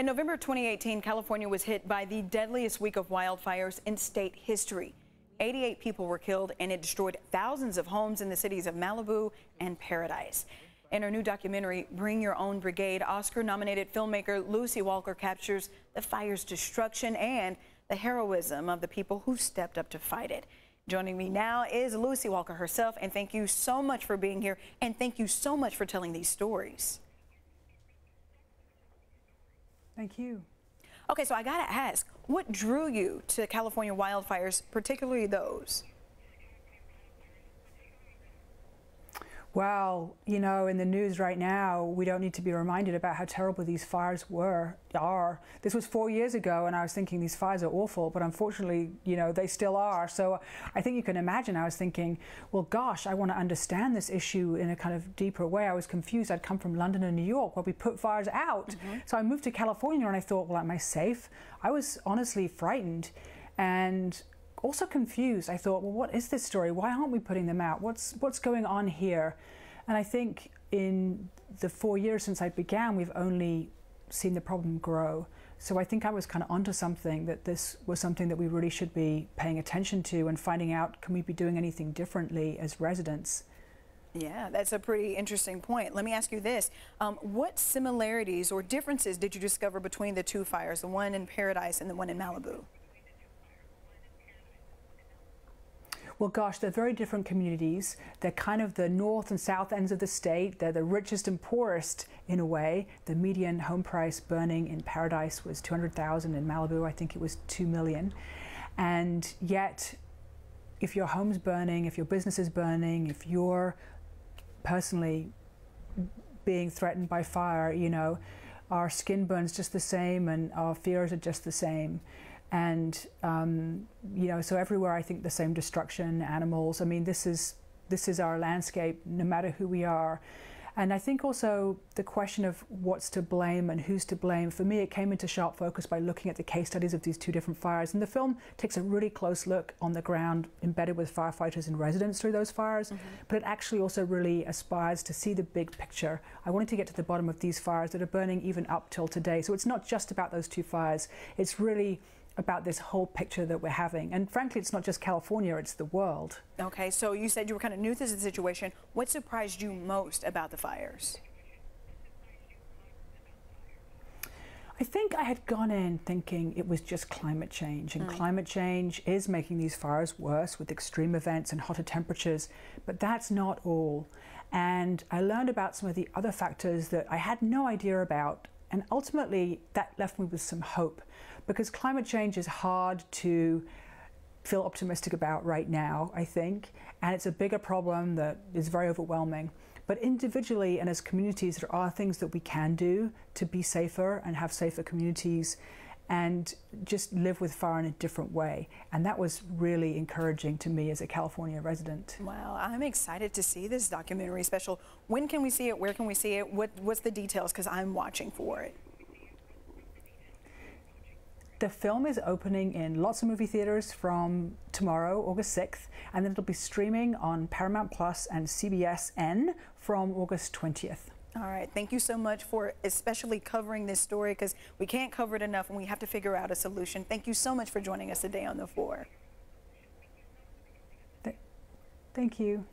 In November 2018, California was hit by the deadliest week of wildfires in state history. 88 people were killed and it destroyed thousands of homes in the cities of Malibu and Paradise. In her new documentary, Bring Your Own Brigade, Oscar nominated filmmaker Lucy Walker captures the fire's destruction and the heroism of the people who stepped up to fight it. Joining me now is Lucy Walker herself, and thank you so much for being here, and thank you so much for telling these stories. Thank you. Okay, so I gotta ask, what drew you to California wildfires, particularly those? Well, you know, in the news right now, we don't need to be reminded about how terrible these fires were, are. This was four years ago, and I was thinking these fires are awful, but unfortunately, you know, they still are. So I think you can imagine I was thinking, well, gosh, I want to understand this issue in a kind of deeper way. I was confused. I'd come from London and New York where we put fires out. Mm -hmm. So I moved to California and I thought, well, am I safe? I was honestly frightened. And also confused. I thought, well, what is this story? Why aren't we putting them out? What's what's going on here? And I think in the four years since I began, we've only seen the problem grow. So I think I was kind of onto something that this was something that we really should be paying attention to and finding out can we be doing anything differently as residents. Yeah, that's a pretty interesting point. Let me ask you this. Um, what similarities or differences did you discover between the two fires, the one in Paradise and the one in Malibu? Well, gosh, they're very different communities. They're kind of the north and south ends of the state. They're the richest and poorest in a way. The median home price burning in Paradise was 200,000. In Malibu, I think it was 2 million. And yet, if your home's burning, if your business is burning, if you're personally being threatened by fire, you know, our skin burns just the same and our fears are just the same and um, you know so everywhere I think the same destruction animals I mean this is this is our landscape no matter who we are and I think also the question of what's to blame and who's to blame, for me, it came into sharp focus by looking at the case studies of these two different fires. And the film takes a really close look on the ground, embedded with firefighters and residents through those fires. Mm -hmm. But it actually also really aspires to see the big picture. I wanted to get to the bottom of these fires that are burning even up till today. So it's not just about those two fires, it's really about this whole picture that we're having. And frankly, it's not just California, it's the world. Okay, so you said you were kind of new to the situation. What surprised you most about the fires? I think I had gone in thinking it was just climate change, and mm. climate change is making these fires worse with extreme events and hotter temperatures, but that's not all. And I learned about some of the other factors that I had no idea about and ultimately, that left me with some hope because climate change is hard to feel optimistic about right now, I think, and it's a bigger problem that is very overwhelming. But individually and as communities, there are things that we can do to be safer and have safer communities and just live with fire in a different way. And that was really encouraging to me as a California resident. Wow, I'm excited to see this documentary special. When can we see it? Where can we see it? What, what's the details? Because I'm watching for it. The film is opening in lots of movie theaters from tomorrow, August 6th, and then it'll be streaming on Paramount Plus and CBSN from August 20th. All right. Thank you so much for especially covering this story because we can't cover it enough and we have to figure out a solution. Thank you so much for joining us today on The Four. Thank you.